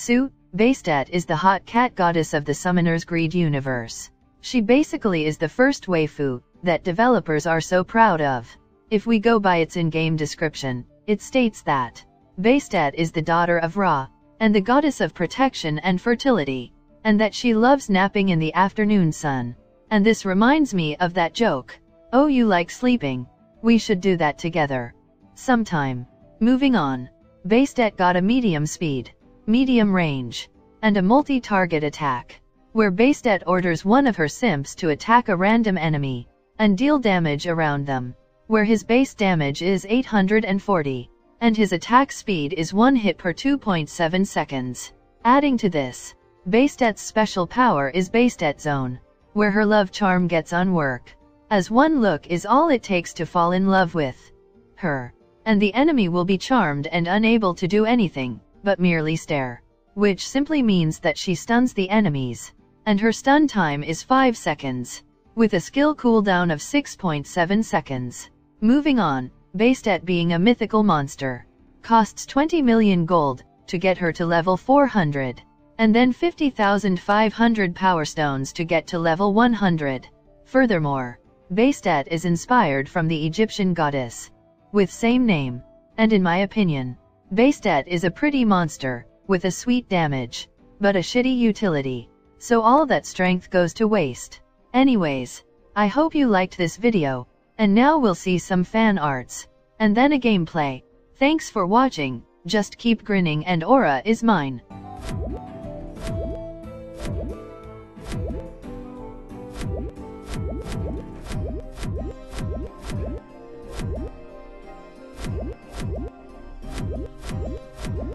Sue, Bastet is the hot cat goddess of the Summoner's Greed universe. She basically is the first waifu that developers are so proud of. If we go by its in-game description, it states that Bastet is the daughter of Ra, and the goddess of protection and fertility, and that she loves napping in the afternoon sun. And this reminds me of that joke. Oh, you like sleeping. We should do that together. Sometime. Moving on. Bastet got a medium speed medium range, and a multi-target attack, where Bastet orders one of her simps to attack a random enemy, and deal damage around them, where his base damage is 840, and his attack speed is 1 hit per 2.7 seconds. Adding to this, Bastet's special power is Bastet Zone, where her love charm gets on work, as one look is all it takes to fall in love with her, and the enemy will be charmed and unable to do anything but merely stare, which simply means that she stuns the enemies, and her stun time is 5 seconds, with a skill cooldown of 6.7 seconds. Moving on, Bastet being a mythical monster, costs 20 million gold, to get her to level 400, and then 50,500 power stones to get to level 100. Furthermore, Bastet is inspired from the Egyptian goddess with same name, and in my opinion, Bastet is a pretty monster, with a sweet damage, but a shitty utility, so all that strength goes to waste. Anyways, I hope you liked this video, and now we'll see some fan arts, and then a gameplay. Thanks for watching, just keep grinning and aura is mine. What?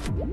What?